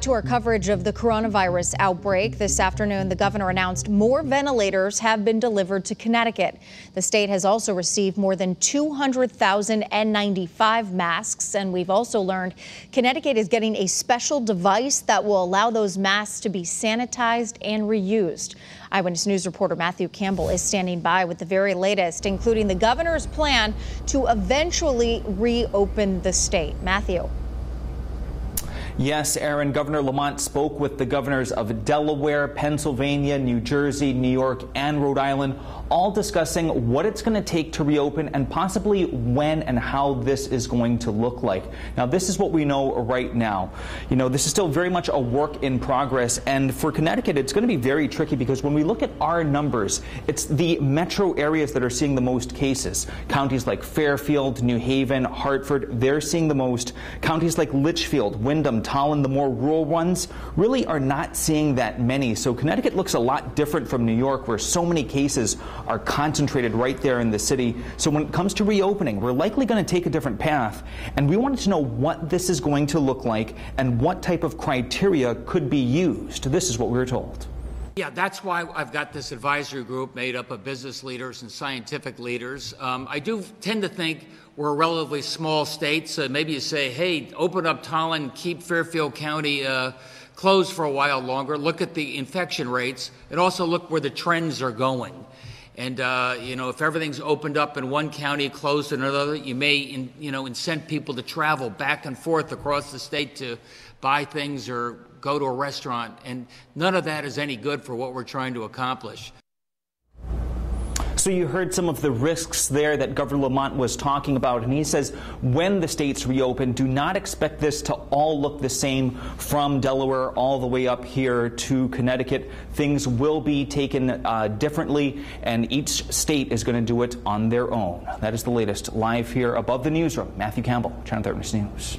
to our coverage of the coronavirus outbreak. This afternoon, the governor announced more ventilators have been delivered to Connecticut. The state has also received more than 200,000 N95 masks, and we've also learned Connecticut is getting a special device that will allow those masks to be sanitized and reused. Eyewitness News reporter Matthew Campbell is standing by with the very latest, including the governor's plan to eventually reopen the state. Matthew. Yes, Aaron, Governor Lamont spoke with the governors of Delaware, Pennsylvania, New Jersey, New York, and Rhode Island, all discussing what it's going to take to reopen and possibly when and how this is going to look like. Now, this is what we know right now. You know, this is still very much a work in progress, and for Connecticut, it's going to be very tricky because when we look at our numbers, it's the metro areas that are seeing the most cases. Counties like Fairfield, New Haven, Hartford, they're seeing the most. Counties like Litchfield, Windham, Tolland, the more rural ones, really are not seeing that many. So Connecticut looks a lot different from New York, where so many cases are concentrated right there in the city. So when it comes to reopening, we're likely going to take a different path. And we wanted to know what this is going to look like and what type of criteria could be used. This is what we were told. Yeah, that's why I've got this advisory group made up of business leaders and scientific leaders. Um, I do tend to think we're a relatively small state, so maybe you say, hey, open up Tolland, keep Fairfield County uh, closed for a while longer, look at the infection rates, and also look where the trends are going. And uh, you know, if everything's opened up in one county, closed in another, you may, in, you know, incent people to travel back and forth across the state to buy things or go to a restaurant. And none of that is any good for what we're trying to accomplish. So you heard some of the risks there that Governor Lamont was talking about, and he says when the states reopen, do not expect this to all look the same from Delaware all the way up here to Connecticut. Things will be taken uh, differently, and each state is going to do it on their own. That is the latest live here above the newsroom. Matthew Campbell, Channel 13 News.